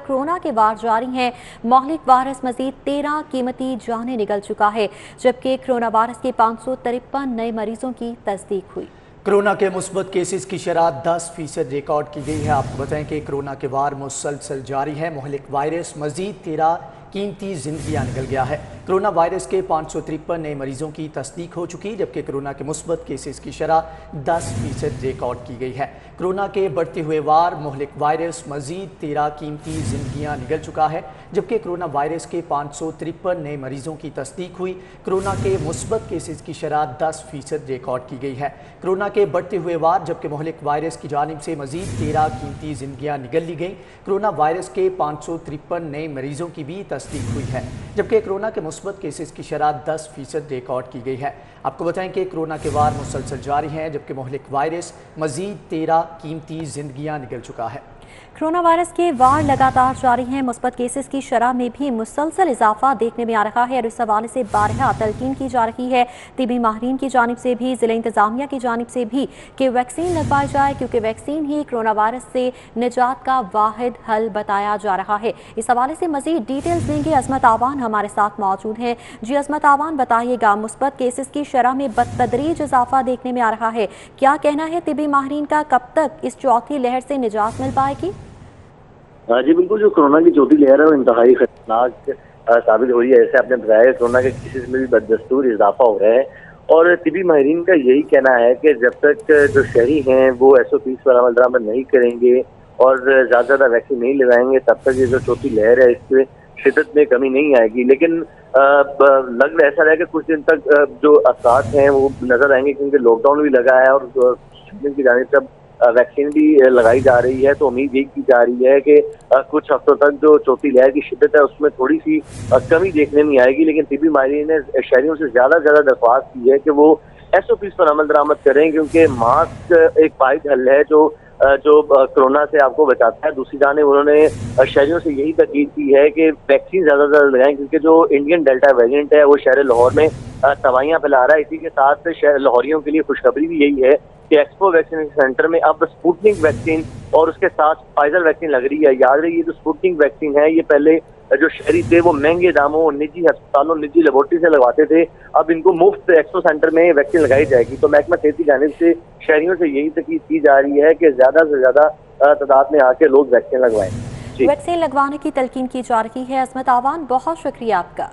Corona के वार जारी हैं। मौलिक वायरस मजीद तेरह कीमती जाने निकल चुका है, जबकि कोरोना वायरस के पाँच सौ तिरपन नए मरीजों की तस्दीक हुई। कोरोना के मुस्बत केसेस की शराब 10 फ़ीसद रिकॉर्ड की गई है। आपको बताएँ कि कोरोना के वार मुसलसल जारी है। मोहलिक वायरस मजीद तेरह कीमती जिंदगियाँ निकल गया है। कोरोना वायरस के पाँच सौ तिरपन नए मरीजों की तस्दीक हो चुकी, जबकि कोरोना के मुस्बत केसेस की शरह दस फ़ीसद रिकॉर्ड की गई है। कोरोना के बढ़ते हुए वार, मोहलिक वायरस, मजीद तेरह कीमती जिंदगियाँ निकल चुका है, जबकि कोरोना वायरस के पाँच सौ तिरपन नए मरीजों की तस्दीक हुई। कोरोना के मुस्बत केसेस की शरह दस फ़ीसद रिकॉर्ड की गई है। कोरोना के बढ़ते हुए वार, जबकि मोहलिक वायरस की जानब से मजीद तेरह कीमती जिंदगियाँ निकल ली गई। कोरोना वायरस के पाँच सौ तिरपन नए मरीजों की भी तस्दीक हुई है, जबकि कोरोना के मुस्बत केसेस की शरह दस फ़ीसद रिकॉर्ड की गई है। आपको बताएँ कि कोरोना के वार मुसलसल जारी हैं, जबकि मोहलिक वायरस मजीद तेरह कीमती जिंदगियाँ निकल चुका है। कोरोना वायरस के वार लगातार जारी हैं। मुस्बत केसेस की शरह में भी मुसलसल इजाफा देखने में आ रहा है और इस हवाले से बारह तलकिन की जा रही है। तबी माहरीन की जानब से भी, ज़िले इंतजामिया की जानब से भी कि वैक्सीन लगवाई जाए, क्योंकि वैक्सीन ही कोरोना वायरस से निजात का वाद हल बताया जा रहा है। इस हवाले से मजीद डिटेल्स देंगे अजमत आवान हमारे साथ मौजूद। हैं। जी अजमत आवान, बताइएगा, मुस्बत केसेस की शरह में बदतदरीज इजाफा देखने में आ रहा है। क्या कहना है तिबी माहरीन का, कब तक इस चौथी लहर से निजात मिल पाएगी? हाँ जी, बिल्कुल, जो कोरोना की चौथी लहर है, वो इंतहाई खतरनाक साबित हो रही है। जैसे आपने बताया, कोरोना के केसेस में भी बदस्तूर इजाफा हो रहा है। और तिबी माहरीन का यही कहना है कि जब तक जो शहरी हैं, वो एस ओ पीस पर अमल दरामद नहीं करेंगे और ज़्यादा ज़्यादा वैक्सीन नहीं लगाएँगे तब तक ये जो चौथी लहर है इससे शिदत में कमी नहीं आएगी। लेकिन लग ऐसा रहा है कि कुछ दिन तक जो असरात हैं, वो नज़र आएँगे क्योंकि लॉकडाउन भी लगा है और की जानी सब वैक्सीन भी लगाई जा रही है। तो उम्मीद यही की जा रही है कि कुछ हफ्तों तक जो चौथी लहर की शिद्दत है, उसमें थोड़ी सी कमी देखने में आएगी। लेकिन तिबी माहरीन ने शहरियों से ज़्यादा ज़्यादा दरख्वास्त की है कि वो एस ओ पीस पर अमल दरामद करें, क्योंकि मास्क एक पाइड हल है जो जो कोरोना से आपको बचाता है, दूसरी जाने उन्होंने शहरियों से यही तकीद की है कि वैक्सीन ज़्यादा ज़्यादा लगाएँ, क्योंकि जो इंडियन डेल्टा वेरिएंट है, वो शहर लाहौर में तबाहियाँ फैला रहा है। इसी के साथ शहर लाहौरियों के लिए खुशखबरी भी यही है कि एक्सपो वैक्सीनेशन सेंटर में अब स्पुटनिक वैक्सीन और उसके साथ फाइजर वैक्सीन लग रही है। याद रही जो स्पुटनिक वैक्सीन है, ये पहले जो शहरी थे, वो महँगे दामों, निजी अस्पतालों, निजी लेबोरेटरी से लगवाते थे। अब इनको मुफ़्त एक्सपो सेंटर में वैक्सीन लगाई जाएगी। तो महकमा सेहत की जानब से शहरियों से यही तकीद की जा रही है कि ज़्यादा से ज़्यादा तादाद में आके लोग वैक्सीन लगवाएँ। वैक्सीन लगवाने की तलकीन की जा रही है। असमत आवान, बहुत शुक्रिया आपका।